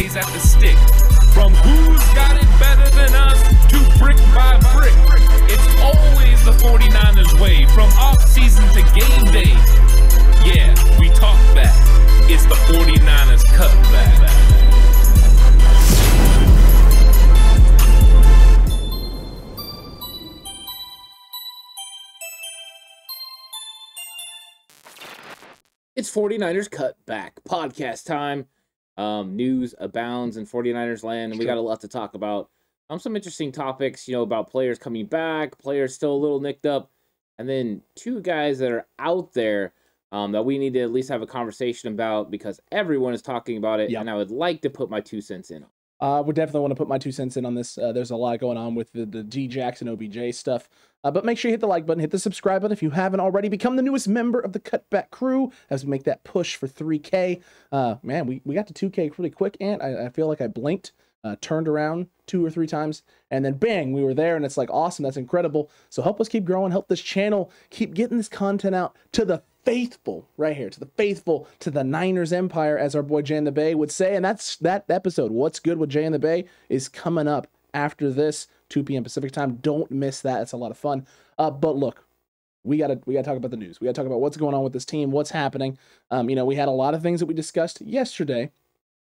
days at the stick. From who's got it better than us to brick by brick. It's always the 49ers way from off season to game day. Yeah, we talk back. It's the 49ers cutback. It's 49ers Cut Back podcast time. Um, news abounds in 49ers land, and we got a lot to talk about. Um, some interesting topics, you know, about players coming back, players still a little nicked up, and then two guys that are out there um, that we need to at least have a conversation about because everyone is talking about it, Yep. and I would like to put my two cents in. Uh, would definitely want to put my two cents in on this. Uh, there's a lot going on with the, the D Jackson OBJ stuff. Uh, but make sure you hit the like button, hit the subscribe button if you haven't already. Become the newest member of the Cutback crew as we make that push for 3K. Uh, man, we, we got to 2K pretty quick, and I, I feel like I blinked, uh, turned around two or three times, and then bang, we were there, and it's like awesome. That's incredible. So help us keep growing, help this channel keep getting this content out to the faithful right here to the faithful to the Niners empire as our boy Jay in the Bay would say and that's that episode what's good with Jay in the Bay is coming up after this 2 p.m. Pacific time. Don't miss that. It's a lot of fun. Uh, but look we gotta we gotta talk about the news. We gotta talk about what's going on with this team what's happening. Um, you know we had a lot of things that we discussed yesterday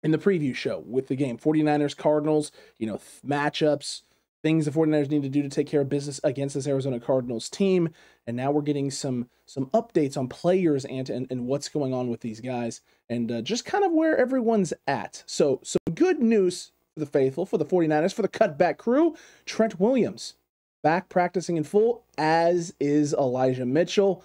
in the preview show with the game. 49ers Cardinals you know matchups things the 49ers need to do to take care of business against this Arizona Cardinals team. And now we're getting some some updates on players and and, and what's going on with these guys and uh, just kind of where everyone's at. So so good news the faithful for the 49ers for the cutback crew Trent Williams back practicing in full as is Elijah Mitchell.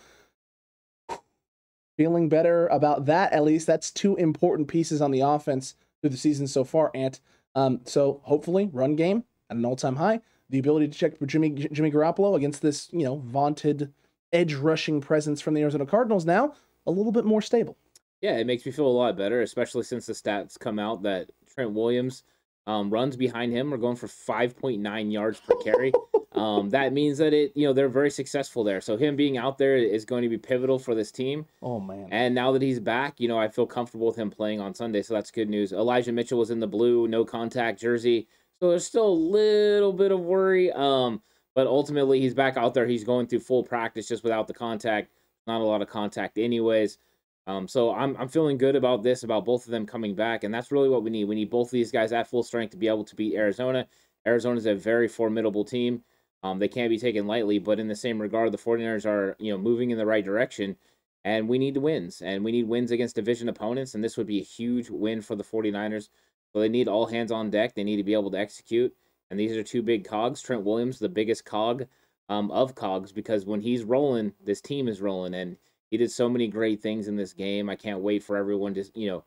Feeling better about that at least. That's two important pieces on the offense through the season so far Ant. Um, so hopefully run game at an all-time high. The ability to check for Jimmy Jimmy Garoppolo against this, you know, vaunted edge rushing presence from the Arizona Cardinals now a little bit more stable. Yeah, it makes me feel a lot better, especially since the stats come out that Trent Williams um, runs behind him are going for 5.9 yards per carry. um, that means that it, you know, they're very successful there. So him being out there is going to be pivotal for this team. Oh man. And now that he's back, you know, I feel comfortable with him playing on Sunday. So that's good news. Elijah Mitchell was in the blue, no contact jersey. So there's still a little bit of worry. Um, but ultimately he's back out there. He's going through full practice just without the contact. Not a lot of contact anyways. Um, so I'm I'm feeling good about this, about both of them coming back, and that's really what we need. We need both of these guys at full strength to be able to beat Arizona. Arizona is a very formidable team. Um, they can't be taken lightly, but in the same regard, the 49ers are you know moving in the right direction, and we need wins, and we need wins against division opponents, and this would be a huge win for the 49ers. So they need all hands on deck. They need to be able to execute, and these are two big cogs. Trent Williams, the biggest cog um, of cogs, because when he's rolling, this team is rolling, and he did so many great things in this game. I can't wait for everyone to you know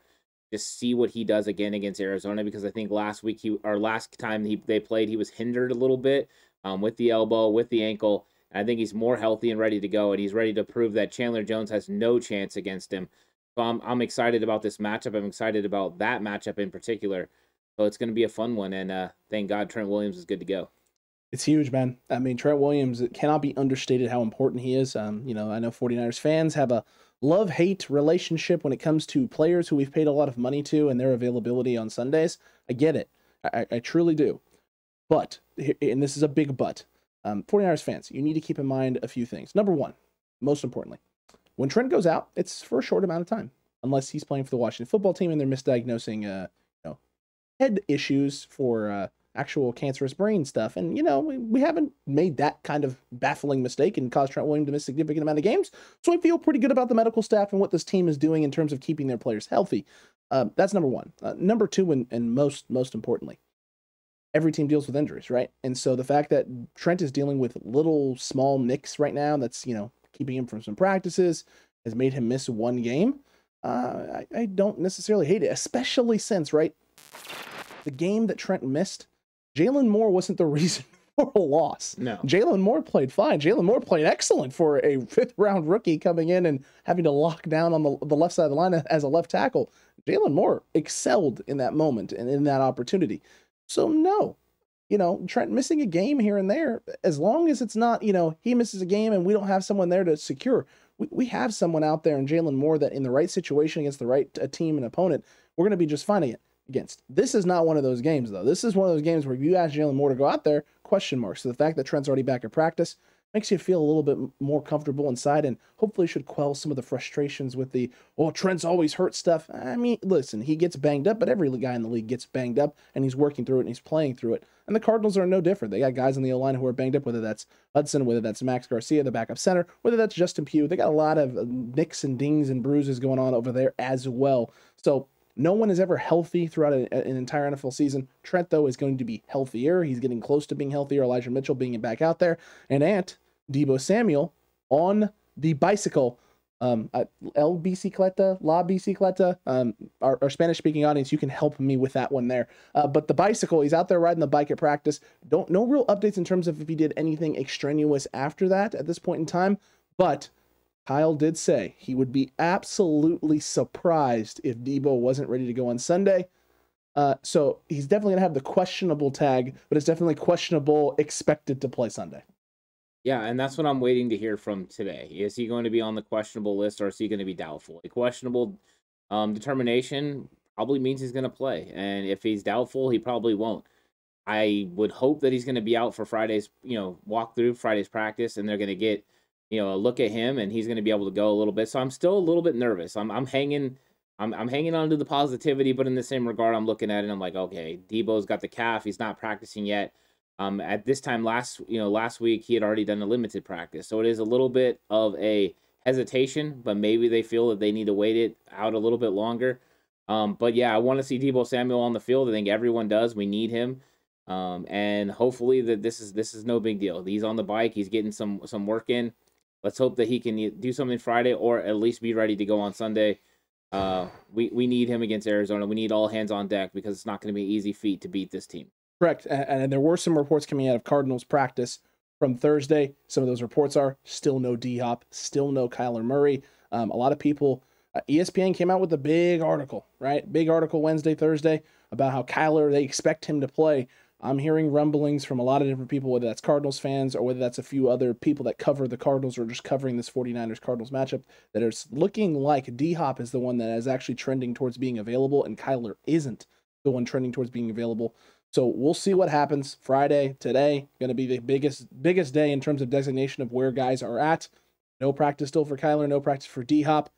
just see what he does again against Arizona because I think last week he or last time he they played he was hindered a little bit um, with the elbow with the ankle. I think he's more healthy and ready to go, and he's ready to prove that Chandler Jones has no chance against him. So I'm I'm excited about this matchup. I'm excited about that matchup in particular. So it's going to be a fun one, and uh, thank God Trent Williams is good to go. It's huge, man. I mean, Trent Williams, it cannot be understated how important he is. Um, you know, I know 49ers fans have a love hate relationship when it comes to players who we've paid a lot of money to and their availability on Sundays. I get it. I, I truly do. But, and this is a big but, um, 49ers fans, you need to keep in mind a few things. Number one, most importantly, when Trent goes out, it's for a short amount of time, unless he's playing for the Washington football team and they're misdiagnosing, uh, you know, head issues for uh, actual cancerous brain stuff. And, you know, we, we haven't made that kind of baffling mistake and caused Trent Williams to miss a significant amount of games. So I feel pretty good about the medical staff and what this team is doing in terms of keeping their players healthy. Uh, that's number one. Uh, number two, and, and most most importantly, every team deals with injuries, right? And so the fact that Trent is dealing with little small nicks right now, that's you know keeping him from some practices, has made him miss one game. Uh, I, I don't necessarily hate it, especially since right the game that Trent missed, Jaylon Moore wasn't the reason for a loss. No. Jaylon Moore played fine. Jaylon Moore played excellent for a fifth round rookie coming in and having to lock down on the, the left side of the line as a left tackle. Jaylon Moore excelled in that moment and in that opportunity. So, no, you know, Trent missing a game here and there, as long as it's not, you know, he misses a game and we don't have someone there to secure. We, we have someone out there in Jaylon Moore that in the right situation against the right uh, team and opponent, we're going to be just fine again. Against. This is not one of those games, though. This is one of those games where you ask Jaylon Moore to go out there, question marks. So the fact that Trent's already back at practice makes you feel a little bit more comfortable inside and hopefully should quell some of the frustrations with the, oh, Trent's always hurt stuff. I mean, listen, he gets banged up, but every guy in the league gets banged up and he's working through it and he's playing through it. And the Cardinals are no different. They got guys on the line who are banged up, whether that's Hudson, whether that's Max Garcia, the backup center, whether that's Justin Pugh. They got a lot of uh, nicks and dings and bruises going on over there as well. So no one is ever healthy throughout a, an entire NFL season. Trent, though, is going to be healthier. He's getting close to being healthier. Elijah Mitchell being back out there. And Ant, Deebo Samuel on the bicycle. Um, El Bicicleta, La Bicicleta, um, our, our Spanish speaking audience, you can help me with that one there. Uh, but the bicycle, he's out there riding the bike at practice. Don't no real updates in terms of if he did anything extraneous after that at this point in time. But Kyle did say he would be absolutely surprised if Deebo wasn't ready to go on Sunday. Uh, so he's definitely going to have the questionable tag, but it's definitely questionable expected to play Sunday. Yeah, and that's what I'm waiting to hear from today. Is he going to be on the questionable list or is he going to be doubtful? A questionable um, determination probably means he's going to play. And if he's doubtful, he probably won't. I would hope that he's going to be out for Friday's, you know, walk through Friday's practice and they're going to get – you know, look at him and he's going to be able to go a little bit. So I'm still a little bit nervous. I'm I'm hanging I'm I'm hanging on to the positivity, but in the same regard, I'm looking at it. I'm like, okay, Deebo's got the calf. He's not practicing yet. Um, at this time last you know last week he had already done a limited practice, so it is a little bit of a hesitation. But maybe they feel that they need to wait it out a little bit longer. Um, but yeah, I want to see Deebo Samuel on the field. I think everyone does. We need him. Um, and hopefully that this is this is no big deal. He's on the bike. He's getting some some work in. Let's hope that he can do something Friday or at least be ready to go on Sunday. Uh, we we need him against Arizona. We need all hands on deck because it's not going to be an easy feat to beat this team. Correct, and, and there were some reports coming out of Cardinals practice from Thursday. Some of those reports are still no D Hop, still no Kyler Murray. Um, a lot of people, uh, ESPN came out with a big article, right? Big article Wednesday, Thursday about how Kyler they expect him to play. I'm hearing rumblings from a lot of different people, whether that's Cardinals fans or whether that's a few other people that cover the Cardinals or just covering this 49ers Cardinals matchup, that it's looking like D Hop is the one that is actually trending towards being available, and Kyler isn't the one trending towards being available. So we'll see what happens Friday, today, going to be the biggest biggest day in terms of designation of where guys are at. No practice still for Kyler, no practice for D Hop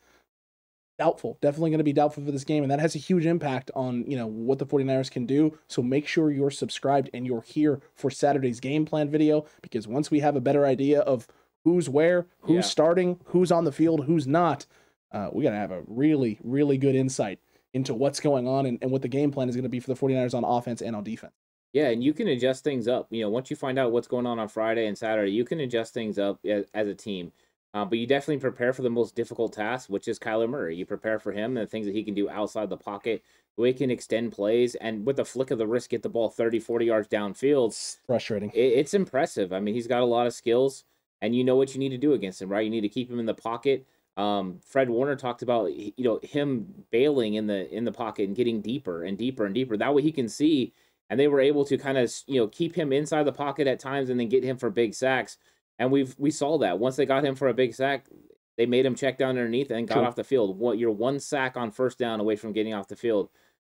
doubtful. Definitely going to be doubtful for this game, and that has a huge impact on you know what the 49ers can do. So make sure you're subscribed and you're here for Saturday's game plan video because once we have a better idea of who's where, who's yeah. starting, who's on the field, who's not, uh, we got to have a really, really good insight into what's going on and, and what the game plan is going to be for the 49ers on offense and on defense. Yeah, and you can adjust things up. You know, once you find out what's going on on Friday and Saturday, you can adjust things up as, as a team. Uh, but you definitely prepare for the most difficult task, which is Kyler Murray. You prepare for him and the things that he can do outside the pocket, the way he can extend plays, and with a flick of the wrist, get the ball 30, 40 yards downfield. It's frustrating. It, it's impressive. I mean, he's got a lot of skills, and you know what you need to do against him, right? You need to keep him in the pocket. Um, Fred Warner talked about you know him bailing in the in the pocket and getting deeper and deeper and deeper. That way he can see, and they were able to kind of you know keep him inside the pocket at times and then get him for big sacks. And we've we saw that once they got him for a big sack, they made him check down underneath and got off the field. What you're one sack on first down away from getting off the field.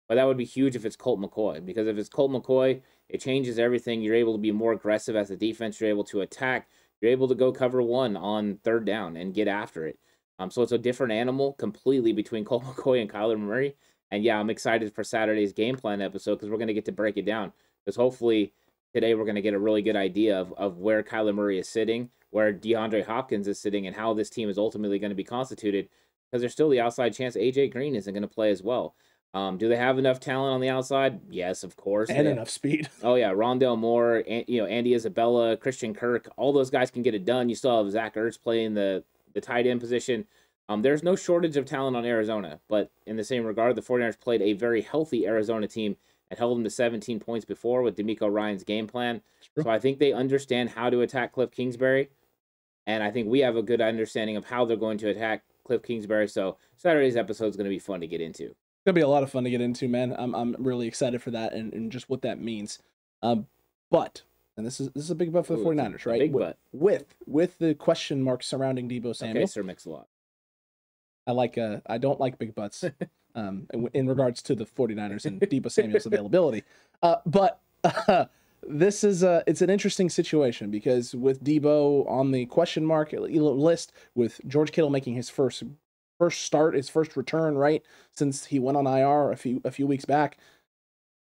But that would be huge if it's Colt McCoy because if it's Colt McCoy, it changes everything. You're able to be more aggressive as a defense. You're able to attack. You're able to go cover one on third down and get after it. Um, so it's a different animal completely between Colt McCoy and Kyler Murray. And yeah, I'm excited for Saturday's game plan episode because we're going to get to break it down. Because hopefully today we're going to get a really good idea of, of where Kyler Murray is sitting, where DeAndre Hopkins is sitting, and how this team is ultimately going to be constituted. Because there's still the outside chance AJ Green isn't going to play as well. Um, do they have enough talent on the outside? Yes, of course. And they, enough speed. Oh yeah, Rondale Moore, and, you know Andy Isabella, Christian Kirk, all those guys can get it done. You still have Zach Ertz playing the the tight end position. Um, there's no shortage of talent on Arizona, but in the same regard, the 49ers played a very healthy Arizona team and held them to 17 points before with DeMeco Ryans' game plan. So I think they understand how to attack Cliff Kingsbury. And I think we have a good understanding of how they're going to attack Cliff Kingsbury. So Saturday's episode is going to be fun to get into. It's going to be a lot of fun to get into, man. I'm, I'm really excited for that and, and just what that means. Um, but, and this is this is a big but for the Ooh, 49ers, right? Big bet. With, with the question mark surrounding Deebo Samuel. Okay, Sir Mix-a-Lot. I like uh I don't like big butts. um, in, regards to the 49ers and Deebo Samuel's availability. Uh, but uh, this is a it's an interesting situation because with Deebo on the question mark list, with George Kittle making his first first start, his first return, right since he went on IR a few a few weeks back,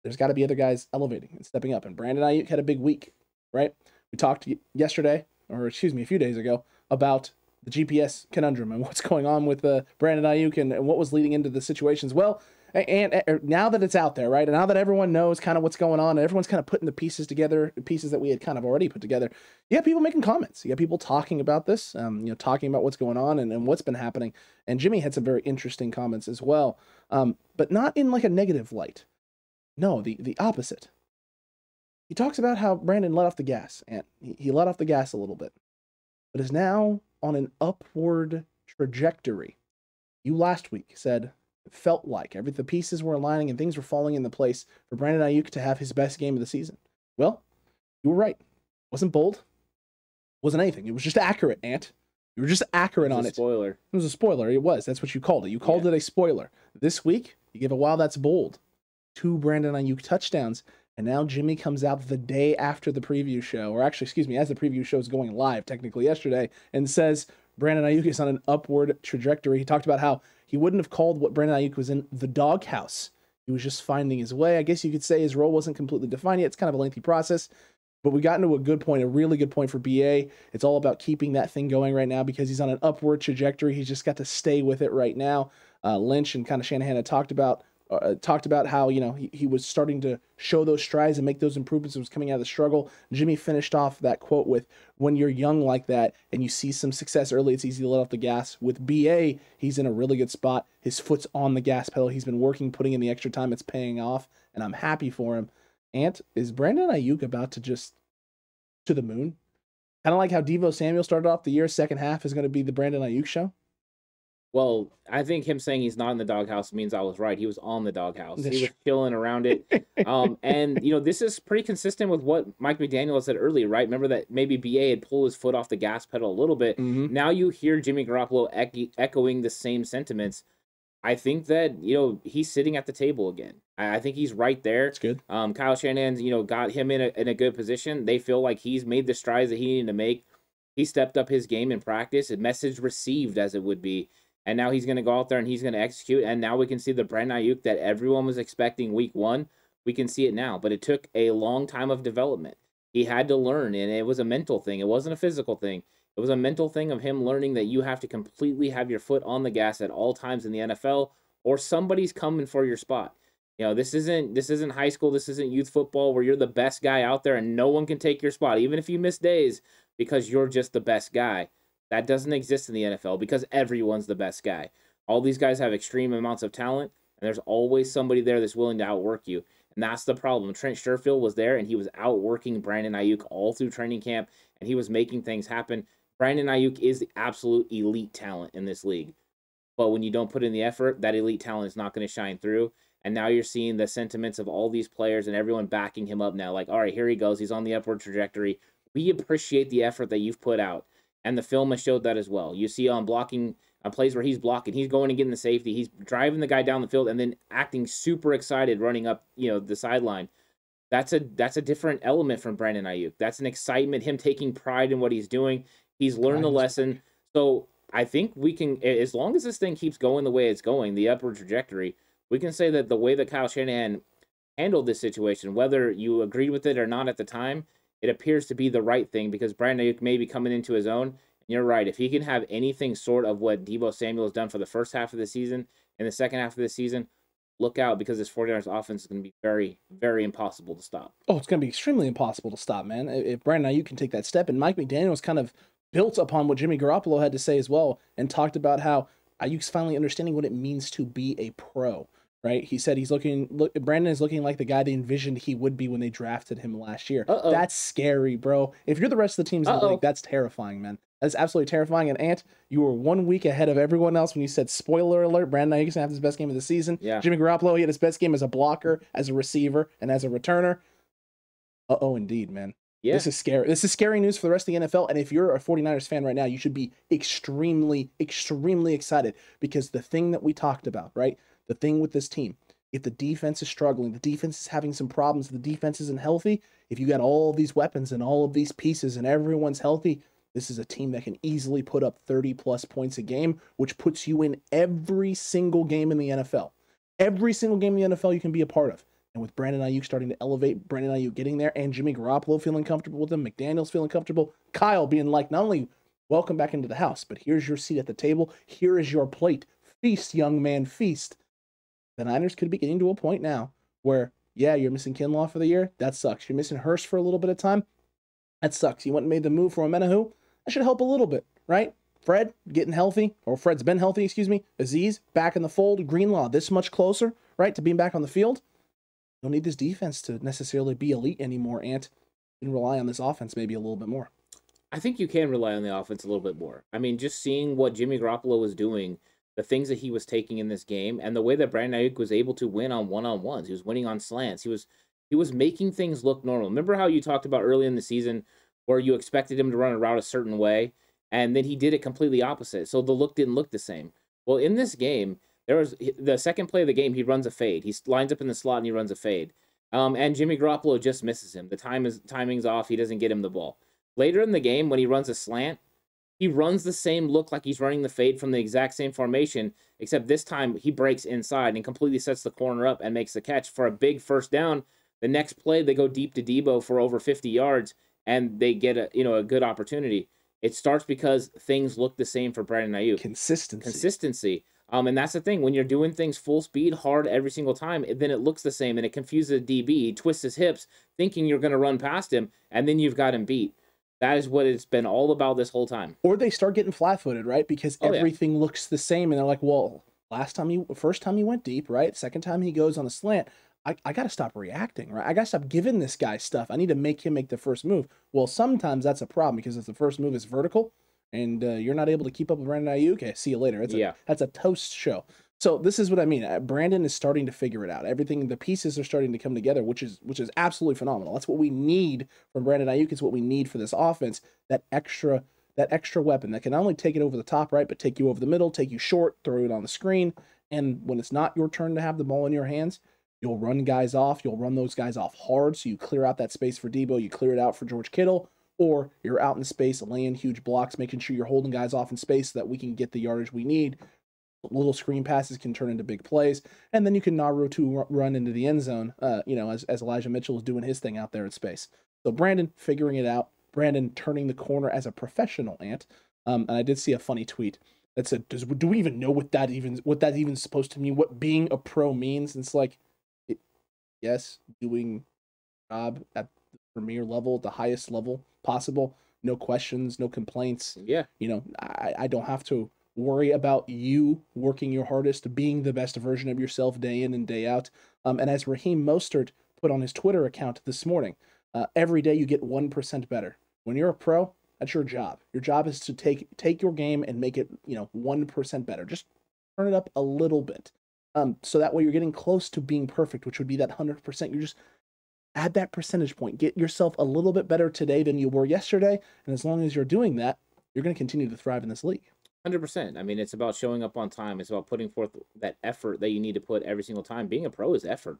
there's got to be other guys elevating and stepping up. And Brandon Aiyuk had a big week, right? We talked yesterday, or excuse me, a few days ago, about the GPS conundrum and what's going on with uh, Brandon Aiyuk and, and what was leading into the situations. Well, and, and, now that it's out there, right, and now that everyone knows kind of what's going on, and everyone's kind of putting the pieces together, pieces that we had kind of already put together. You got people making comments. You got people talking about this, um, you know, talking about what's going on and, and what's been happening. And Jimmy had some very interesting comments as well, um, but not in like a negative light. No, the the opposite. He talks about how Brandon let off the gas, and he, he let off the gas a little bit, but is now on an upward trajectory. You last week said it felt like every the pieces were aligning and things were falling into place for Brandon Aiyuk to have his best game of the season. Well, you were right. wasn't bold. wasn't anything. It was just accurate, Ant. You were just accurate It on was a it. spoiler. It was a spoiler. It was. That's what you called it. You called Yeah. it a spoiler. This week, you gave a wow, that's bold. Two Brandon Aiyuk touchdowns. And now Jimmy comes out the day after the preview show, or actually, excuse me, as the preview show is going live, technically yesterday, and says Brandon Aiyuk is on an upward trajectory. He talked about how he wouldn't have called what Brandon Aiyuk was in the doghouse. He was just finding his way. I guess you could say his role wasn't completely defined yet. It's kind of a lengthy process. But we got into a good point, a really good point for BA. It's all about keeping that thing going right now because he's on an upward trajectory. He's just got to stay with it right now. Uh, Lynch and kind of Shanahan had talked about uh, talked about how you know he, he was starting to show those strides and make those improvements. It was coming out of the struggle. Jimmy finished off that quote with, "When you're young like that and you see some success early, it's easy to let off the gas." With BA, he's in a really good spot. His foot's on the gas pedal. He's been working, putting in the extra time. It's paying off, and I'm happy for him. Ant, is Brandon Aiyuk about to just to the moon? Kind of like how Deebo Samuel started off the year. Second half is going to be the Brandon Aiyuk show. Well, I think him saying he's not in the doghouse means I was right. He was on the doghouse. That's he was true. chilling around it. Um, and you know, this is pretty consistent with what Mike McDaniel said earlier, right? Remember that maybe BA had pulled his foot off the gas pedal a little bit. Mhm. Now you hear Jimmy Garoppolo ec- echoing the same sentiments. I think that you know he's sitting at the table again. I, I think he's right there. That's good. Um, Kyle Shanahan's, you know, got him in a in a good position. They feel like he's made the strides that he needed to make. He stepped up his game in practice. A message received, as it would be, and now he's going to go out there and he's going to execute. And now we can see the Brandon Aiyuk that everyone was expecting week one. We can see it now, but it took a long time of development. He had to learn, and it was a mental thing. It wasn't a physical thing. It was a mental thing of him learning that you have to completely have your foot on the gas at all times in the NFL, or somebody's coming for your spot. You know, this isn't this isn't high school, this isn't youth football where you're the best guy out there and no one can take your spot, even if you miss days because you're just the best guy. That doesn't exist in the NFL because everyone's the best guy. All these guys have extreme amounts of talent, and there's always somebody there that's willing to outwork you. And that's the problem. Trent Sherfield was there and he was outworking Brandon Aiyuk all through training camp and he was making things happen. Brandon Aiyuk is the absolute elite talent in this league. But when you don't put in the effort, that elite talent is not going to shine through. And now you're seeing the sentiments of all these players and everyone backing him up now. Like, all right, here he goes. He's on the upward trajectory. We appreciate the effort that you've put out. And the film has showed that as well. You see on blocking on plays where he's blocking, he's going and getting the safety, he's driving the guy down the field and then acting super excited running up, you know, the sideline. That's a that's a different element from Brandon Aiyuk. That's an excitement, him taking pride in what he's doing. He's learned the lesson. So I think we can, as long as this thing keeps going the way it's going, the upward trajectory, we can say that the way that Kyle Shanahan handled this situation, whether you agreed with it or not at the time, it appears to be the right thing because Brandon Aiyuk may be coming into his own. And you're right. If he can have anything sort of what Deebo Samuel has done for the first half of the season and the second half of the season, look out because this 49ers offense is going to be very, very impossible to stop. Oh, it's going to be extremely impossible to stop, man. If Brandon Aiyuk can take that step, and Mike McDaniel's kind of built upon what Jimmy Garoppolo had to say as well, and talked about how Aiyuk's finally understanding what it means to be a pro. Right? He said he's looking. Look, Brandon is looking like the guy they envisioned he would be when they drafted him last year. Uh-oh. That's scary, bro. If you're the rest of the teams in the league, that's terrifying, man. That's absolutely terrifying. And Ant, you were one week ahead of everyone else when you said, "Spoiler alert: Brandon Aiyuk's gonna have his best game of the season." Yeah. Jimmy Garoppolo, he had his best game as a blocker, as a receiver, and as a returner. Uh oh, indeed, man. Yeah. This is scary. This is scary news for the rest of the NFL. And if you're a 49ers fan right now, you should be extremely, extremely excited because the thing that we talked about, right? The thing with this team, if the defense is struggling, the defense is having some problems, the defense isn't healthy, if you got all these weapons and all of these pieces and everyone's healthy, this is a team that can easily put up 30 plus points a game, which puts you in every single game in the NFL. Every single game in the NFL you can be a part of. And with Brandon Aiyuk starting to elevate, Brandon Aiyuk getting there, and Jimmy Garoppolo feeling comfortable with him, McDaniels feeling comfortable, Kyle being like, not only welcome back into the house, but here's your seat at the table, here is your plate. Feast, young man, feast. The Niners could be getting to a point now where, yeah, you're missing Kinlaw for the year. That sucks. You're missing Hurst for a little bit of time. That sucks. You went and made the move for Omenihu. That should help a little bit, right? Fred getting healthy, or Fred's been healthy, excuse me. Azeez back in the fold. Greenlaw this much closer, right, to being back on the field. You don't need this defense to necessarily be elite anymore, Ant. Can rely on this offense maybe a little bit more. I think you can rely on the offense a little bit more. I mean, just seeing what Jimmy Garoppolo was doing, the things that he was taking in this game, and the way that Brandon Aiyuk was able to win on one on ones. He was winning on slants. He was he was making things look normal. Remember how you talked about early in the season where you expected him to run a route a certain way, and then he did it completely opposite. So the look didn't look the same. Well, in this game, there was the second play of the game. He runs a fade. He lines up in the slot and he runs a fade. Um, and Jimmy Garoppolo just misses him. The time is timing's off. He doesn't get him the ball. Later in the game, when he runs a slant, he runs the same look like he's running the fade from the exact same formation, except this time he breaks inside and completely sets the corner up and makes the catch for a big first down. The next play, they go deep to Deebo for over 50 yards and they get a you know a good opportunity. It starts because things look the same for Brandon Aiyuk. Consistency. Consistency. Um, and that's the thing when you're doing things full speed, hard every single time, then it looks the same and it confuses the DB. He twists his hips, thinking you're going to run past him, and then you've got him beat. That is what it's been all about this whole time. Or they start getting flat footed, right? Because Oh, yeah. everything looks the same, and they're like, "Well, last time he, first time he went deep, right? Second time he goes on a slant. I, I got to stop reacting, right? I got to stop giving this guy stuff. I need to make him make the first move. Well, sometimes that's a problem because if the first move is vertical, and uh, you're not able to keep up with Brandon Aiyuk, okay, see you later. It's a, Yeah. that's a toast show. So this is what I mean. Uh, Brandon is starting to figure it out. Everything, the pieces are starting to come together, which is which is absolutely phenomenal. That's what we need from Brandon Aiyuk. It's what we need for this offense. That extra that extra weapon that can not only take it over the top, right, but take you over the middle, take you short, throw it on the screen. And when it's not your turn to have the ball in your hands, you'll run guys off. You'll run those guys off hard. So you clear out that space for Deebo, you clear it out for George Kittle, or you're out in space laying huge blocks, making sure you're holding guys off in space so that we can get the yardage we need. Little screen passes can turn into big plays, and then you can Naruto ru- run into the end zone. Uh, you know, as as Elijah Mitchell is doing his thing out there in space. So Brandon figuring it out. Brandon turning the corner as a professional ant. Um, and I did see a funny tweet that said, "Does do we even know what that even what that even supposed to mean? What being a pro means?" And it's like, it, yes, doing job at the premier level, the highest level possible. No questions, no complaints. Yeah. You know, I, I don't have to worry about you working your hardest, being the best version of yourself day in and day out. Um, and as Raheem Mostert put on his Twitter account this morning, uh, every day you get one percent better. When you're a pro, that's your job. Your job is to take take your game and make it, you know, one percent better. Just turn it up a little bit. Um, so that way you're getting close to being perfect, which would be that hundred percent. You just add that percentage point. Get yourself a little bit better today than you were yesterday. And as long as you're doing that, you're going to continue to thrive in this league. Hundred percent. I mean, it's about showing up on time. It's about putting forth that effort that you need to put every single time. Being a pro is effort.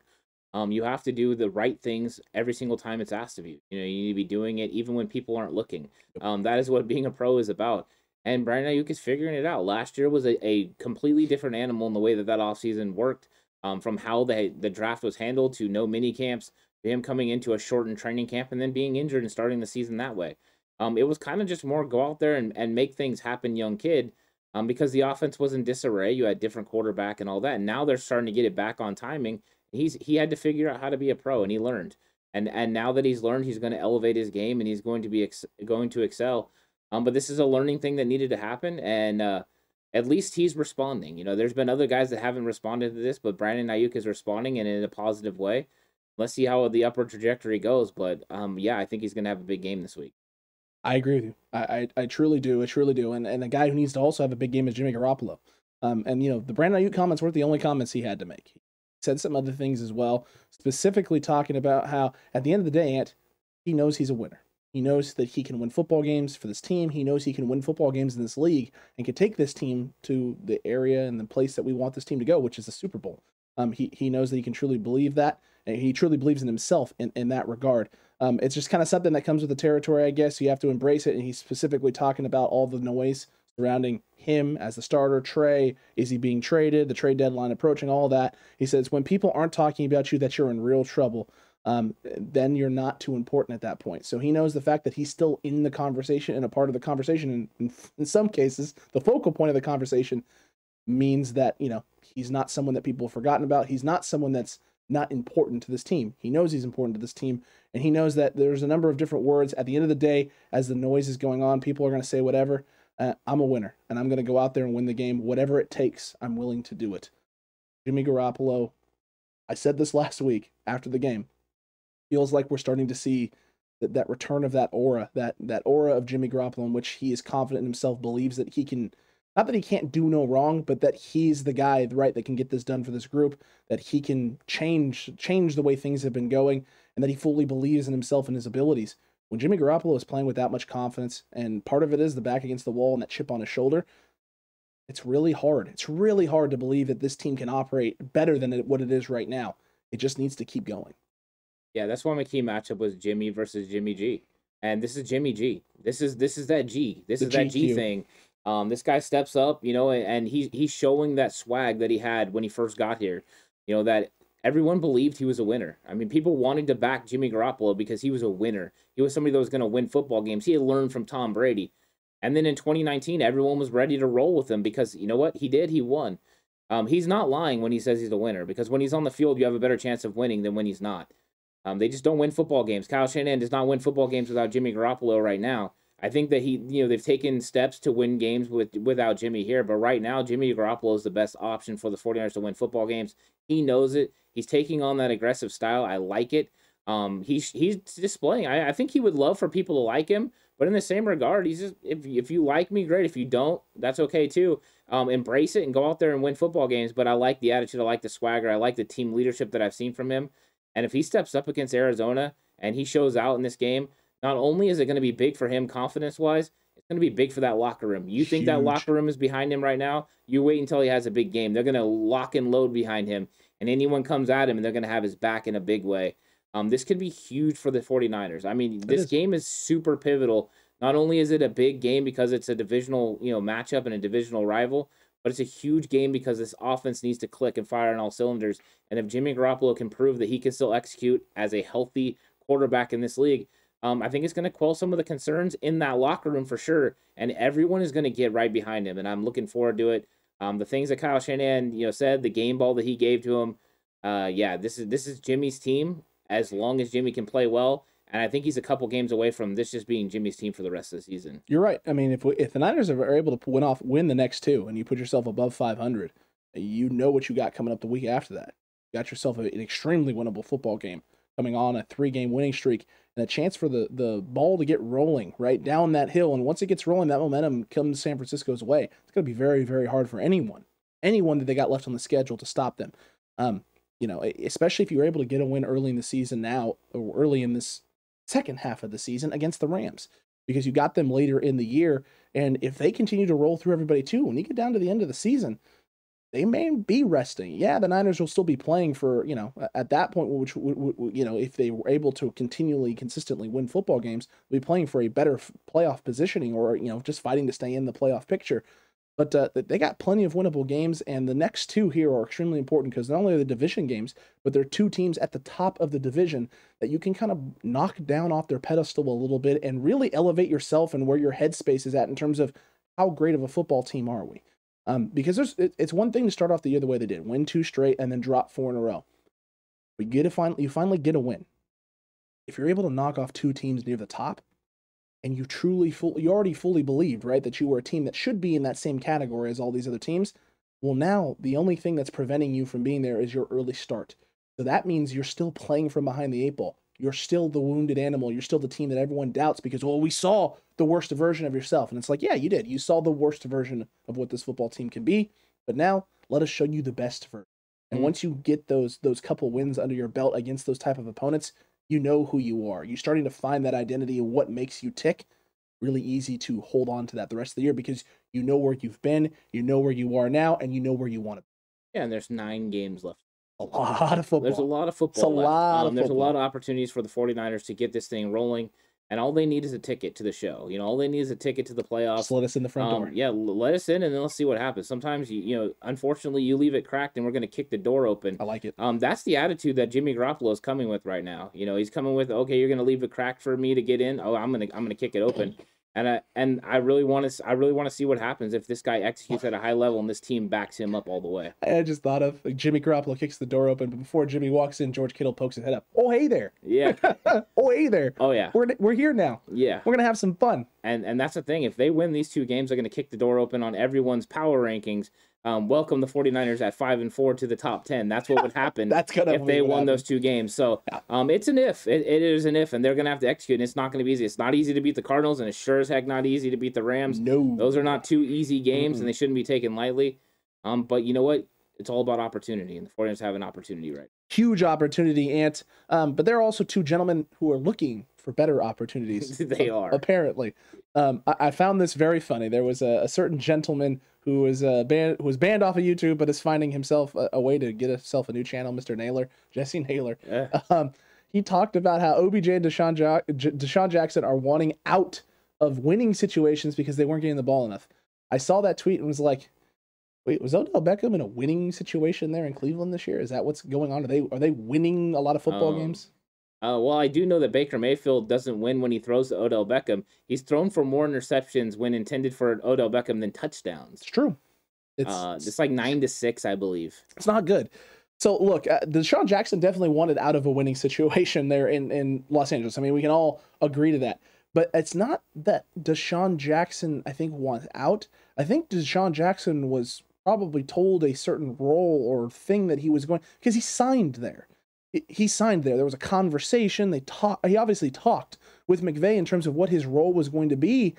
Um, you have to do the right things every single time it's asked of you. You know, you need to be doing it even when people aren't looking. Um, that is what being a pro is about. And Brian Aiyuk is figuring it out. Last year was a, a completely different animal in the way that that offseason worked. Um, from how the the draft was handled to no mini camps, to him coming into a shortened training camp and then being injured and starting the season that way. Um, it was kind of just more go out there and, and make things happen, young kid, um, because the offense was in disarray. You had different quarterback and all that. And now they're starting to get it back on timing. He's he had to figure out how to be a pro, and he learned. And and now that he's learned, he's going to elevate his game, and he's going to be ex- going to excel. Um, but this is a learning thing that needed to happen, and uh, at least he's responding. You know, there's been other guys that haven't responded to this, but Brandon Aiyuk is responding and in a positive way. Let's see how the upward trajectory goes. But um, yeah, I think he's going to have a big game this week. I agree with you. I, I, I truly do. I truly do. And and a guy who needs to also have a big game is Jimmy Garoppolo. Um, and you know the Brandon Aiyuk comments weren't the only comments he had to make. He said some other things as well, specifically talking about how at the end of the day, Ant, he knows he's a winner. He knows that he can win football games for this team. He knows he can win football games in this league and can take this team to the area and the place that we want this team to go, which is the Super Bowl. Um, he he knows that he can truly believe that, and he truly believes in himself in, in that regard. Um, it's just kind of something that comes with the territory, I guess. You have to embrace it. And he's specifically talking about all the noise surrounding him as the starter. Trey, is he being traded? The trade deadline approaching, all that. He says when people aren't talking about you, that you're in real trouble. Um, then you're not too important at that point. So he knows the fact that he's still in the conversation and a part of the conversation. And in, in some cases, the focal point of the conversation means that you know he's not someone that people have forgotten about. He's not someone that's not important to this team. He knows he's important to this team, and he knows that there's a number of different words. At the end of the day, as the noise is going on, people are going to say whatever. Uh, I'm a winner, and I'm going to go out there and win the game, whatever it takes. I'm willing to do it. Jimmy Garoppolo, I said this last week after the game. Feels like we're starting to see that, that return of that aura, that that aura of Jimmy Garoppolo, in which he is confident in himself, believes that he can not that he can't do no wrong, but that he's the guy, right, that can get this done for this group, that he can change change the way things have been going, and that he fully believes in himself and his abilities. When Jimmy Garoppolo is playing with that much confidence, and part of it is the back against the wall and that chip on his shoulder, it's really hard. It's really hard to believe that this team can operate better than what it is right now. It just needs to keep going. Yeah, that's why my key matchup was Jimmy versus Jimmy G. And this is Jimmy G. This is this is that G. This The is that G thing. Um, this guy steps up, you know, and, he's he's showing that swag that he had when he first got here. You know that everyone believed he was a winner. I mean, people wanted to back Jimmy Garoppolo because he was a winner. He was somebody that was going to win football games. He had learned from Tom Brady. And then in 2019, everyone was ready to roll with him because you know what he did? He won. Um, he's not lying when he says he's a winner because when he's on the field, you have a better chance of winning than when he's not. Um, they just don't win football games. Kyle Shanahan does not win football games without Jimmy Garoppolo right now. I think that he, you know, they've taken steps to win games with without Jimmy here, but right now Jimmy Garoppolo is the best option for the 49ers to win football games. He knows it. He's taking on that aggressive style. I like it. Um, he's he's displaying. I, I think he would love for people to like him, but in the same regard, he's just if if you like me, great. If you don't, that's okay too. Um, embrace it and go out there and win football games. But I like the attitude. I like the swagger. I like the team leadership that I've seen from him. And if he steps up against Arizona and he shows out in this game, not only is it going to be big for him confidence wise, it's going to be big for that locker room. You think that locker room is behind him right now? You wait until he has a big game. They're going to lock and load behind him, and anyone comes at him, and they're going to have his back in a big way. Um, this could be huge for the 49ers. I mean, this is. game is super pivotal. Not only is it a big game because it's a divisional, you know, matchup and a divisional rival, but it's a huge game because this offense needs to click and fire on all cylinders. And if Jimmy Garoppolo can prove that he can still execute as a healthy quarterback in this league, um, I think it's going to quell some of the concerns in that locker room for sure. And everyone is going to get right behind him, and I'm looking forward to it. Um, the things that Kyle Shanahan, you know, said, the game ball that he gave to him, uh, yeah, this is this is Jimmy's team. As long as Jimmy can play well, and I think he's a couple games away from this just being Jimmy's team for the rest of the season. You're right. I mean, if we, if the Niners are able to win off win the next two, and you put yourself above 500, you know what you got coming up the week after that. You got yourself an extremely winnable football game coming on a three game winning streak and a chance for the the ball to get rolling right down that hill. And once it gets rolling, that momentum comes San Francisco's way. It's going to be very very hard for anyone, anyone that they got left on the schedule to stop them. Um, you know, especially if you're able to get a win early in the season now, or early in this second half of the season against the Rams because you got them later in the year. And if they continue to roll through everybody too, when you get down to the end of the season, they may be resting. Yeah, the Niners will still be playing for, you know, at that point, which, you know, if they were able to continually, consistently win football games, be playing for a better playoff positioning or, you know, just fighting to stay in the playoff picture. But uh, they got plenty of winnable games, and the next two here are extremely important because not only are the division games, but they're two teams at the top of the division that you can kind of knock down off their pedestal a little bit and really elevate yourself and where your headspace is at in terms of how great of a football team are we. Um, because there's it, it's one thing to start off the year the way they did, win two straight and then drop four in a row. But you get a finally you finally get a win. If you're able to knock off two teams near the top, and you truly full you already fully believed right that you were a team that should be in that same category as all these other teams well now the only thing that's preventing you from being there is your early start so that means you're still playing from behind the eight ball you're still the wounded animal you're still the team that everyone doubts because well we saw the worst version of yourself and it's like yeah you did you saw the worst version of what this football team can be but now let us show you the best version and Mhm. once you get those those couple wins under your belt against those type of opponents you know who you are. You're starting to find that identity and what makes you tick. Really easy to hold on to that the rest of the year because you know where you've been, you know where you are now, and you know where you want to be. Yeah, and there's nine games left. A lot of football. There's a lot of football. It's a left. lot of Um, there's a lot of opportunities for the 49ers to get this thing rolling. And all they need is a ticket to the show. You know, all they need is a ticket to the playoffs. Just let us in the front Um, door. yeah, let us in and then let's see what happens. Sometimes you you know, unfortunately, you leave it cracked and we're going to kick the door open. I like it. Um, that's the attitude that Jimmy Garoppolo is coming with right now. You know, he's coming with, okay, you're going to leave it cracked for me to get in. Oh, I'm gonna I'm gonna kick it open. And I and I really want to I really want to see what happens if this guy executes at a high level and this team backs him up all the way. I just thought of like Jimmy Garoppolo kicks the door open, but before Jimmy walks in, George Kittle pokes his head up. Oh hey there. Yeah. oh hey there. Oh yeah. We're we're here now. Yeah. We're gonna have some fun. And and that's the thing. If they win these two games, they're going to kick the door open on everyone's power rankings. Um, welcome the 49ers at five and four to the top ten. That's what would happen That's gonna if they won happens. those two games. So um, it's an if. It, it is an if, and they're going to have to execute. And it's not going to be easy. It's not easy to beat the Cardinals, and it's sure as heck not easy to beat the Rams. No. Those are not two easy games, Mm-mm. and they shouldn't be taken lightly. Um, but you know what? It's all about opportunity, and the 49ers have an opportunity right. Huge opportunity, Ant. Um, but there are also two gentlemen who are looking for better opportunities. they are. apparently. Um, I, I found this very funny. There was a, a certain gentleman who was uh, banned who was banned off of YouTube, but is finding himself a, a way to get himself a new channel. Mr. Naylor, Jesse Naylor. Yeah. Um, he talked about how OBJ and DeSean, ja- DeSean Jackson are wanting out of winning situations because they weren't getting the ball enough. I saw that tweet and was like, "Wait, was Odell Beckham in a winning situation there in Cleveland this year? Is that what's going on? Are they are they winning a lot of football Um, games?" Uh, well, I do know that Baker Mayfield doesn't win when he throws to Odell Beckham. He's thrown for more interceptions when intended for Odell Beckham than touchdowns. It's true. It's uh, it's like nine to six, I believe. It's not good. So look, uh, DeSean Jackson definitely wanted out of a winning situation there in in Los Angeles. I mean, we can all agree to that. But it's not that DeSean Jackson, I think, wants out. I think DeSean Jackson was probably told a certain role or thing that he was going because he signed there. He- signed there. There was a conversation. They talked. He obviously talked with McVay in terms of what his role was going to be,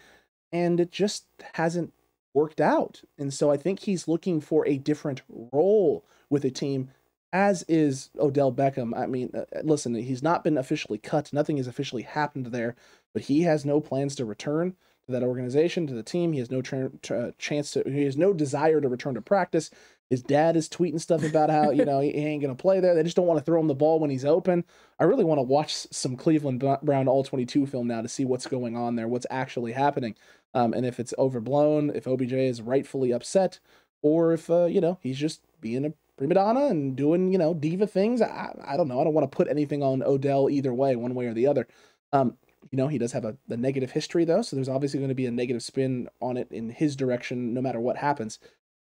and it just hasn't worked out. And so I think he's looking for a different role with a team, as is Odell Beckham. I mean, uh, listen, he's not been officially cut. Nothing has officially happened there, but he has no plans to return to that organization, to the team. He has no tr- tr- uh, chance to, he has no desire to return to practice. His dad is tweeting stuff about how, you know, he ain't to play there. They just don't want to throw him the ball when he's open. I really want to watch some Cleveland Brown All 22 film now to see what's going on there, what's actually happening. Um, and if it's overblown, if OBJ is rightfully upset, or if, uh, you know, he's just being a prima donna and doing, you know, diva things. I, I don't know. I don't want to put anything on Odell either way, one way or the other. Um, you know, he does have a, a negative history, though, so there's obviously going to be a negative spin on it in his direction no matter what happens.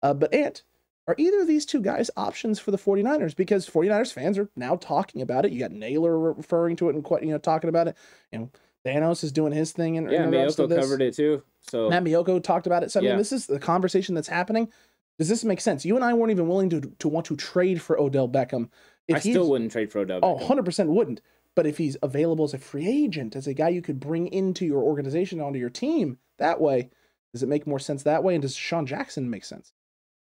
Uh, but, Ant, are either of these two guys options for the 49ers? Because 49ers fans are now talking about it. You got Naylor referring to it and, quite, you know, talking about it. You know, Thanos is doing his thing and Yeah, regards to covered it too. So Matt Maiocco talked about it. So I Yeah. mean, this is the conversation that's happening. Does this make sense? You and I weren't even willing to to want to trade for Odell Beckham. I still wouldn't trade for Odell. Oh, 100% wouldn't. But if he's available as a free agent, as a guy you could bring into your organization, onto your team, that way, does it make more sense that way? And does Sean Jackson make sense?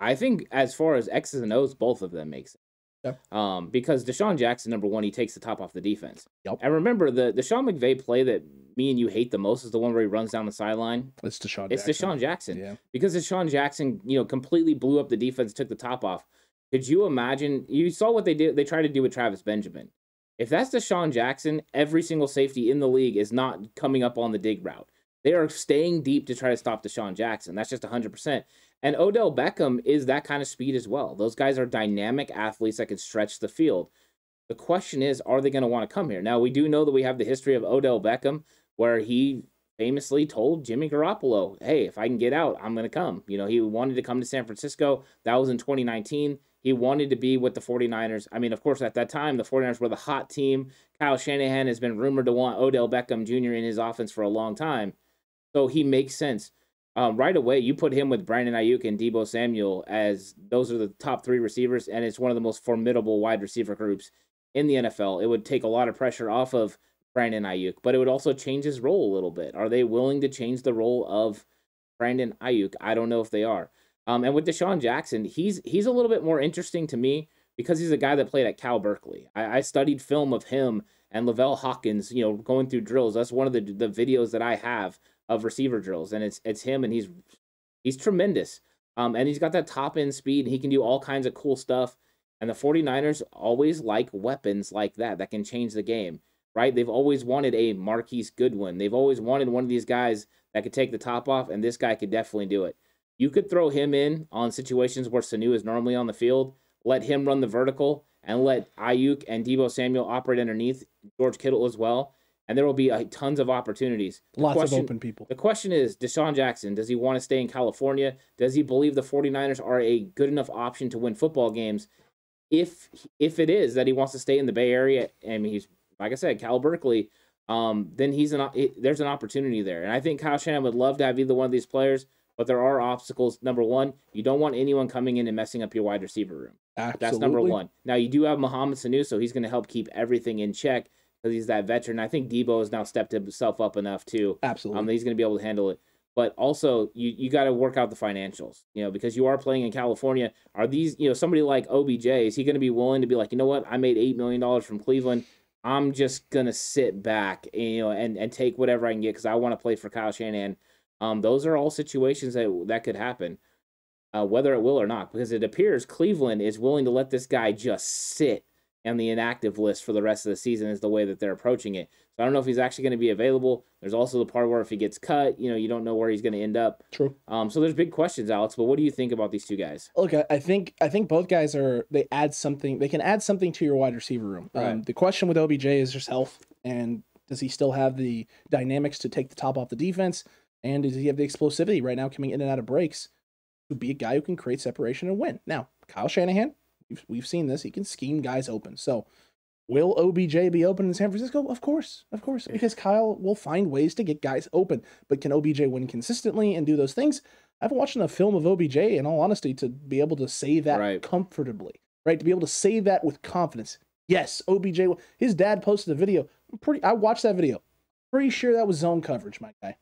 I think as far as X's and O's, both of them make sense. Yep. Um, because DeSean Jackson, number one, he takes the top off the defense. Yep. And remember the the Sean McVay play that me and you hate the most is the one where he runs down the sideline. It's DeSean It's Jackson. DeSean Jackson. Yeah. because DeSean Jackson, you know, completely blew up the defense, took the top off. Could you imagine? You saw what they did. They tried to do with Travis Benjamin. If that's DeSean Jackson, every single safety in the league is not coming up on the dig route. They are staying deep to try to stop DeSean Jackson. That's just 100%. And Odell Beckham is that kind of speed as well. Those guys are dynamic athletes that can stretch the field. The question is, are they going to want to come here? Now, we do know that we have the history of Odell Beckham, where he famously told Jimmy Garoppolo, hey, if I can get out, I'm going to come. You know, he wanted to come to San Francisco. That was in 2019. He wanted to be with the 49ers. I mean, of course, at that time, the 49ers were the hot team. Kyle Shanahan has been rumored to want Odell Beckham Jr. in his offense for a long time. So he makes sense. Um, right away, you put him with Brandon Aiyuk and Deebo Samuel as those are the top three receivers, and it's one of the most formidable wide receiver groups in the NFL. It would take a lot of pressure off of Brandon Aiyuk, but it would also change his role a little bit. Are they willing to change the role of Brandon Aiyuk? I don't know if they are. Um, and with DeSean Jackson, he's he's a little bit more interesting to me because he's a guy that played at Cal Berkeley. I, I studied film of him and Lavelle Hawkins, you know, going through drills. That's one of the the videos that I have of receiver drills, and it's it's him, and he's he's tremendous. Um, and he's got that top end speed. He can do all kinds of cool stuff. And the 49ers always like weapons like that that can change the game, right? They've always wanted a Marquise Goodwin. They've always wanted one of these guys that could take the top off, and this guy could definitely do it. You could throw him in on situations where Sanu is normally on the field, let him run the vertical, and let Aiyuk and Deebo Samuel operate underneath George Kittle as well. And there will be uh, tons of opportunities. The Lots question- of open people. the question is DeSean Jackson, does he want to stay in California? Does he believe the 49ers are a good enough option to win football games? If if it is that he wants to stay in the Bay Area, and he's like I said, Cal Berkeley, um, then he's an it, there's an opportunity there. And I think Kyle Shanahan would love to have either one of these players, but there are obstacles. Number one, you don't want anyone coming in and messing up your wide receiver room. Absolutely. That's number one. Now you do have Mohamed Sanu, so he's going to help keep everything in check he's that veteran. I think Deebo has now stepped himself up enough too Absolutely. um, he's going to be able to handle it. But also, you you got to work out the financials, you know, because you are playing in California. Are these, you know, somebody like OBJ? Is he going to be willing to be like, you know what? I made eight million dollars from Cleveland. I'm just gonna sit back, and, you know, and and take whatever I can get because I want to play for Kyle Shanahan. Um, those are all situations that that could happen, uh, whether it will or not, because it appears Cleveland is willing to let this guy just sit on the inactive list for the rest of the season. Is the way that they're approaching it. So I don't know if he's actually going to be available. There's also the part where if he gets cut, you know, you don't know where he's going to end up. True. Um, so there's big questions, Alex. But what do you think about these two guys? Look, I- think I think both guys are they add something. They can add something to your wide receiver room. Um, the question with OBJ is just health, and does he still have the dynamics to take the top off the defense? And does he have the explosivity right now coming in and out of breaks to be a guy who can create separation and win? Now, Kyle Shanahan, we've, seen this. He can scheme guys open. So, will OBJ be open in San Francisco? Of course, of course, because Kyle will find ways to get guys open. But can OBJ win consistently and do those things? I haven't watched enough film of OBJ, in all honesty, to be able to say that Right. comfortably, right? To be able to say that with confidence. Yes, OBJ. His dad posted a video. I'm pretty. I watched that video. Pretty sure that was zone coverage, my guy.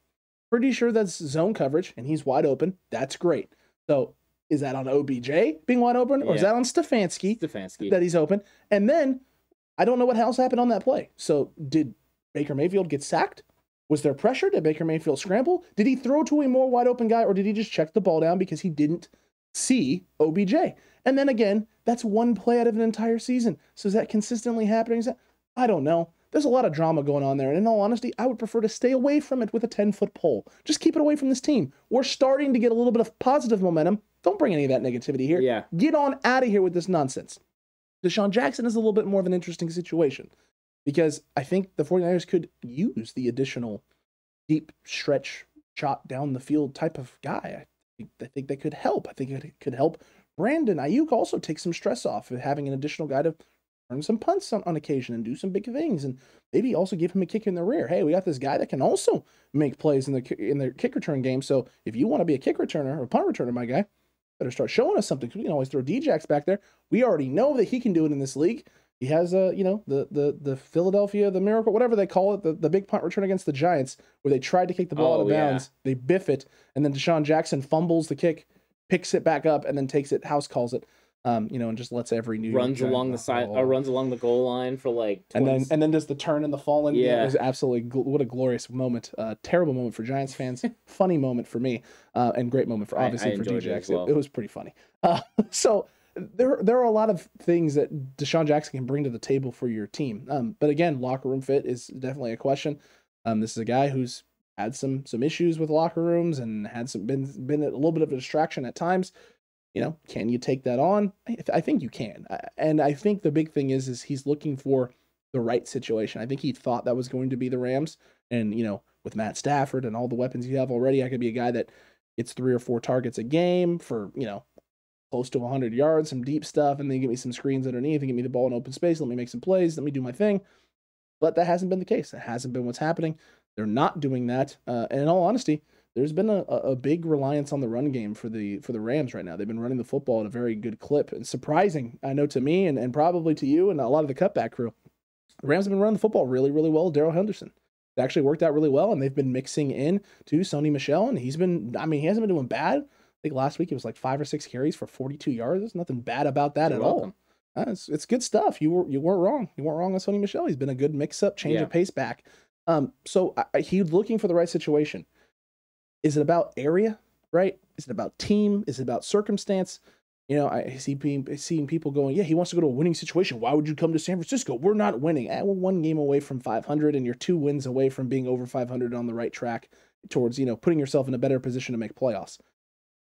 Pretty sure that's zone coverage, and he's wide open. That's great. So, is that on OBJ being wide open, or is that on Stefanski Stefanski. that he's open? And then I don't know what else happened on that play. So, did Baker Mayfield get sacked? Was there pressure? Did Baker Mayfield scramble? Did he throw to a more wide open guy, or did he just check the ball down because he didn't see OBJ? And then again, that's one play out of an entire season. So is that consistently happening? Is that, I don't know. There's a lot of drama going on there. And in all honesty, I would prefer to stay away from it with a 10 foot pole. Just keep it away from this team. We're starting to get a little bit of positive momentum. Don't bring any of that negativity here. Yeah. Get on out of here with this nonsense. DeSean Jackson is a little bit more of an interesting situation because I think the 49ers could use the additional deep stretch shot down the field type of guy. I think, I think that could help. I think it could help Brandon Aiyuk also take some stress off of having an additional guy to turn some punts on, on occasion and do some big things and maybe also give him a kick in the rear. Hey, we got this guy that can also make plays in the in the kick return game. So if you want to be a kick returner or punt returner, my guy, better start showing us something. We can always throw Djax back there. We already know that he can do it in this league. He has a, you know, the the the Philadelphia, the miracle, whatever they call it, the, the big punt return against the Giants, where they tried to kick the ball out Oh, of yeah. bounds. They biff it, and then DeSean Jackson fumbles the kick, picks it back up, and then takes it, house calls it, um, you know, and just lets every New runs along the side, or runs along the goal line for like. 20, and then and then does the turn and the fall in. Yeah, it was absolutely gl- what a glorious moment. Uh, terrible moment for Giants fans. funny moment for me, uh, and great moment for obviously I for enjoyed DJ. it as It, it was pretty funny. Uh, so there there are a lot of things that DeSean Jackson can bring to the table for your team. Um, but again, locker room fit is definitely a question. Um, this is a guy who's had some some issues with locker rooms and had some been been a little bit of a distraction at times. You know, can you take that on? I, I think you can, I- and I think the big thing is is he's looking for the right situation. I think he thought that was going to be the Rams, and you know, with Matt Stafford and all the weapons you have already, I could be a guy that gets three or four targets a game for you know close to 100 yards, some deep stuff, and then give me some screens underneath and give me the ball in open space. Let me make some plays. Let me do my thing. But that hasn't been the case. That hasn't been what's happening. They're not doing that. Uh, and in all honesty, there's been a, a big reliance on the run game for the for the Rams right now. They've been running the football at a very good clip and surprising, I know to me and, and probably to you and a lot of the cutback crew. The Rams have been running the football really, really well. Darrell Henderson. It actually worked out really well, and they've been mixing in to Sony Michel, and he's been. I mean, he hasn't been doing bad. I think last week it was like five or six carries for 42 yards. There's nothing bad about that You're at all. Uh, it's, it's good stuff. You were you weren't wrong. You weren't wrong on Sony Michel. He's been a good mix up, change Yeah. of pace back. Um, so I, I- he's looking for the right situation. Is it about area? Right? Is it about team? Is it about circumstance? You know, I see seeing people going, yeah, he wants to go to a winning situation. Why would you come to San Francisco? We're not winning. Eh, we're one game away from 500, and you're two wins away from being over 500 on the right track towards you know putting yourself in a better position to make playoffs.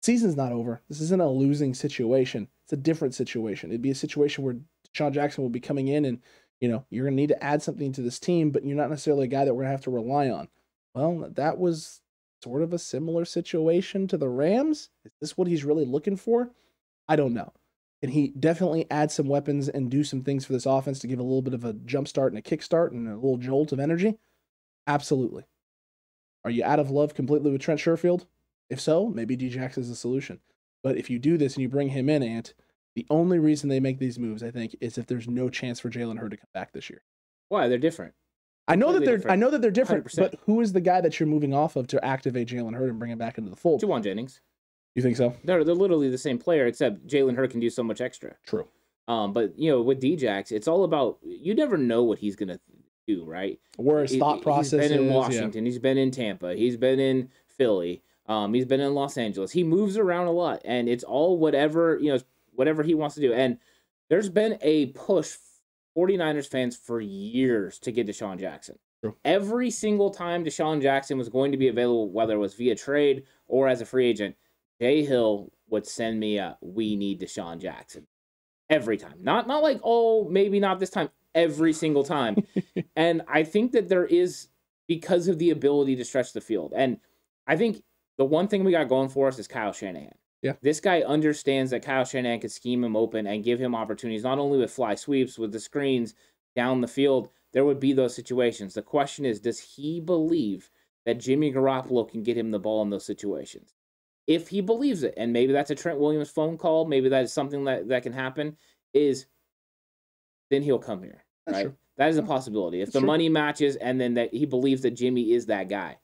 Season's not over. This isn't a losing situation. It's a different situation. It'd be a situation where Sean Jackson will be coming in and, you know, you're going to need to add something to this team, but you're not necessarily a guy that we're going to have to rely on. Well, that was sort of a similar situation to the Rams. Is this what he's really looking for? I don't know. Can he definitely add some weapons and do some things for this offense to give a little bit of a jump start and a kick start and a little jolt of energy? Absolutely. Are you out of love completely with Trent Sherfield? If so, maybe Djax is the solution. But if you do this and you bring him in, Ant, the only reason they make these moves, I think, is if there's no chance for Jalen Hurd to come back this year. Why? They're different. I know that they're different. I know that they're different, 100%. but who is the guy that you're moving off of to activate Jalen Hurd and bring him back into the fold? Jauan Jennings. You think so? They're they're literally the same player, except Jalen Hurd can do so much extra. True. Um, but you know, with Djax, it's all about you never know what he's gonna do, right? Where his He- thought process He's been in is, yeah. Washington. He's been in Tampa. He's been in Philly. Um, he's been in Los Angeles. He moves around a lot, and it's all whatever you know, whatever he wants to do. And there's been a push, 49ers fans for years to get DeSean Jackson. True. Every single time DeSean Jackson was going to be available, whether it was via trade or as a free agent, Jay Hill would send me a "We need DeSean Jackson." Every time, not not like oh maybe not this time. Every single time, and I think that there is because of the ability to stretch the field. And I think the one thing we got going for us is Kyle Shanahan. Yeah. This guy understands that Kyle Shanahan could scheme him open and give him opportunities, not only with fly sweeps, with the screens down the field. There would be those situations. The question is, does he believe that Jimmy Garoppolo can get him the ball in those situations? If he believes it, and maybe that's a Trent Williams phone call, maybe that is something that, that can happen, is then he'll come here. That's right? true. That is a possibility. If That's the true. money matches and then that he believes that Jimmy is that guy.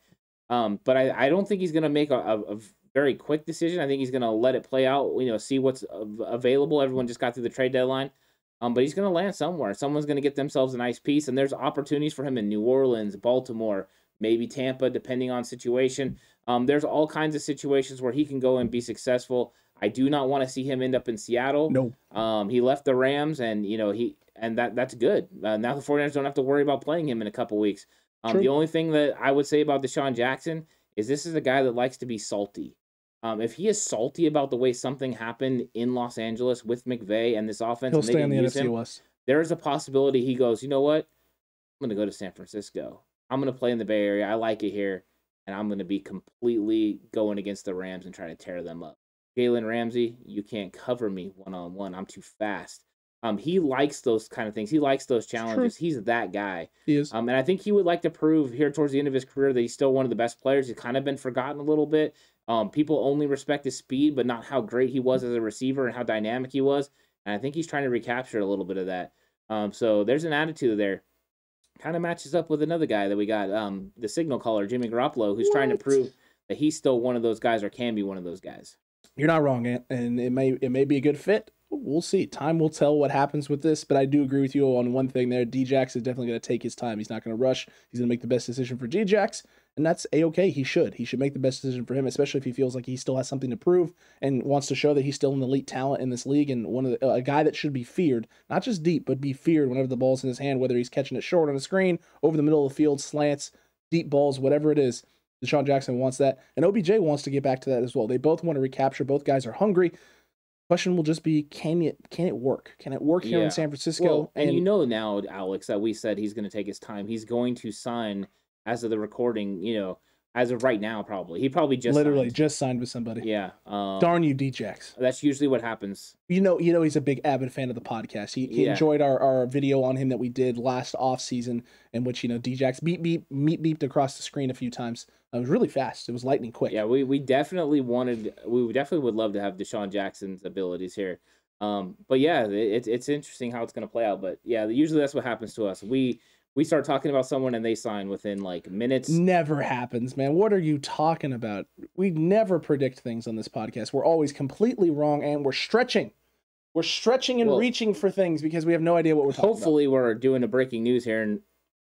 Um, but I, I don't think he's going to make a, a, a very quick decision. I think he's going to let it play out, you know, see what's available. Everyone just got through the trade deadline. Um, but he's going to land somewhere. Someone's going to get themselves a nice piece, and there's opportunities for him in New Orleans, Baltimore, maybe Tampa, depending on situation. Um, there's all kinds of situations where he can go and be successful. I do not want to see him end up in Seattle. No. Um, he left the Rams, and you know he and that that's good. Uh, now the 49ers don't have to worry about playing him in a couple weeks. Um, the only thing that I would say about DeSean Jackson is this is a guy that likes to be salty. Um, if he is salty about the way something happened in Los Angeles with McVay and this offense, He'll stay didn't the NFC him, West. there is a possibility he goes, you know what? I'm going to go to San Francisco. I'm going to play in the Bay Area. I like it here. And I'm going to be completely going against the Rams and trying to tear them up. Jalen Ramsey, you can't cover me one on one. I'm too fast. Um, he likes those kind of things. He likes those challenges. He's that guy. He is. Um, and I think he would like to prove here towards the end of his career that he's still one of the best players. He's kind of been forgotten a little bit. Um, people only respect his speed, but not how great he was as a receiver and how dynamic he was. And I think he's trying to recapture a little bit of that. Um, so there's an attitude there. Kind of matches up with another guy that we got, um, the signal caller, Jimmy Garoppolo, who's trying to prove that he's still one of those guys or can be one of those guys. You're not wrong, and it may it may be a good fit. We'll see. Time will tell what happens with this, but I do agree with you on one thing there. Djax is definitely going to take his time. He's not going to rush. He's going to make the best decision for Djax, and that's a okay. He should. He should make the best decision for him, especially if he feels like he still has something to prove and wants to show that he's still an elite talent in this league and one of the, a guy that should be feared, not just deep, but be feared whenever the ball's in his hand, whether he's catching it short on the screen, over the middle of the field, slants, deep balls, whatever it is. DeSean Jackson wants that, and OBJ wants to get back to that as well. They both want to recapture. Both guys are hungry. Question will just be can it can it work? Can it work here Yeah. in San Francisco? Well, and, you know now, Alex, that we said he's going to take his time. He's going to sign as of the recording. You know, as of right now, probably he probably just literally signed. just signed with somebody. yeah. Um, Darn you, Djax. That's usually what happens. You know, you know he's a big avid fan of the podcast. He, he Yeah. enjoyed our, our video on him that we did last off season, in which you know Djax beep beep meet beeped across the screen a few times. It was really fast. It was lightning quick. Yeah, we, we definitely wanted. We definitely would love to have DeSean Jackson's abilities here. Um, but yeah, it, it's it's interesting how it's going to play out. But yeah, usually that's what happens to us. We we start talking about someone and they sign within like minutes. Never happens, man. What are you talking about? We never predict things on this podcast. We're always completely wrong and we're stretching. We're stretching and Well- reaching for things because we have no idea what we're Hopefully, we're doing a breaking news here in a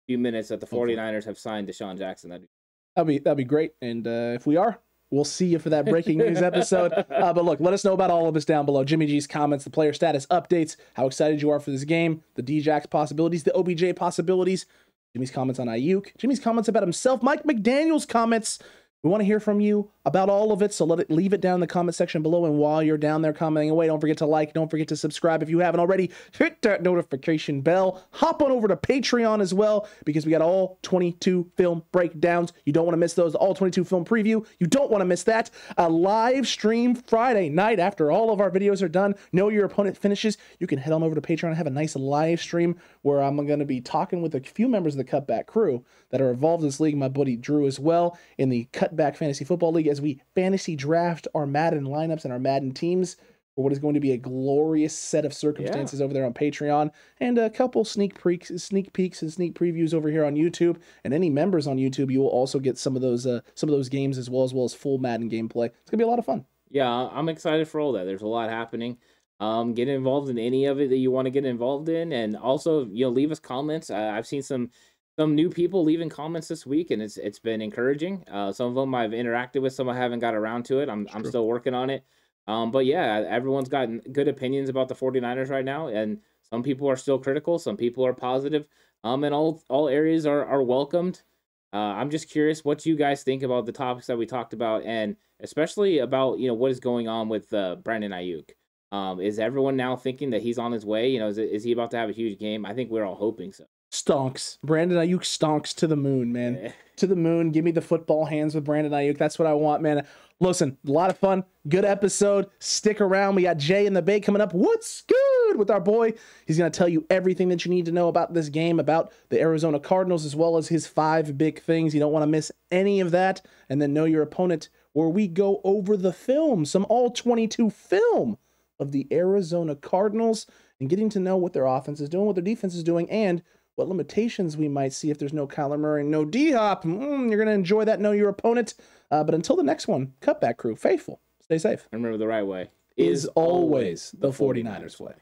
few minutes that the Hopefully. 49ers have signed DeSean Jackson. That'd be. That'd be that'd be great. And uh, if we are, we'll see you for that breaking news episode. Uh, but look, let us know about all of this down below. Jimmy G's comments, the player status updates, how excited you are for this game, the Djax possibilities, the OBJ possibilities. Jimmy's comments on Aiyuk, Jimmy's comments about himself, Mike McDaniel's comments. We want to hear from you about all of it, so let it leave it down in the comment section below. And while you're down there commenting away, don't forget to like, don't forget to subscribe if you haven't already. Hit that notification bell. Hop on over to Patreon as well because we got all 22 film breakdowns. You don't want to miss those. All 22 film preview. You don't want to miss that. A live stream Friday night after all of our videos are done. Know your opponent finishes. You can head on over to Patreon and have a nice live stream where I'm going to be talking with a few members of the Cutback crew that are involved in this league. My buddy Drew as well in the Cutback Fantasy Football League as we fantasy draft our Madden lineups and our Madden teams for what is going to be a glorious set of circumstances over there on Patreon, and a couple sneak peeks, sneak peeks, and sneak previews over here on YouTube. And any members on YouTube, you will also get some of those uh, some of those games as well as well as full Madden gameplay. It's gonna be a lot of fun. yeah, I'm excited for all that. There's a lot happening. Um, get involved in any of it that you want to get involved in, and also you know leave us comments. Uh, I've seen some some new people leaving comments this week, and it's it's been encouraging. Uh, some of them I've interacted with, some I haven't got around to it. I'm I'm still working on it. Um, but yeah, everyone's got good opinions about the 49ers right now, and some people are still critical, some people are positive. Um, and all all areas are are welcomed. Uh, I'm just curious what you guys think about the topics that we talked about, and especially about you know what is going on with uh, Brandon Aiyuk. Um, is everyone now thinking that he's on his way? You know, is, is he about to have a huge game? I think we're all hoping so. Stonks. Brandon Aiyuk stonks to the moon, man. Eh, to the moon. Give me the football hands with Brandon Aiyuk. That's what I want, man. Listen, a lot of fun. Good episode. Stick around. We got Jay in the Bay coming up. What's good with our boy? He's going to tell you everything that you need to know about this game, about the Arizona Cardinals, as well as his five big things. You don't want to miss any of that. And then know your opponent, where we go over the film, some all 22 film of the Arizona Cardinals, and getting to know what their offense is doing, what their defense is doing, and what limitations we might see if there's no Kyler Murray, no D Hop. Mm, you're going to enjoy that. Know your opponent. Uh, but until the next one, cutback crew, faithful. Stay safe. remember the right way Is always the 49ers way.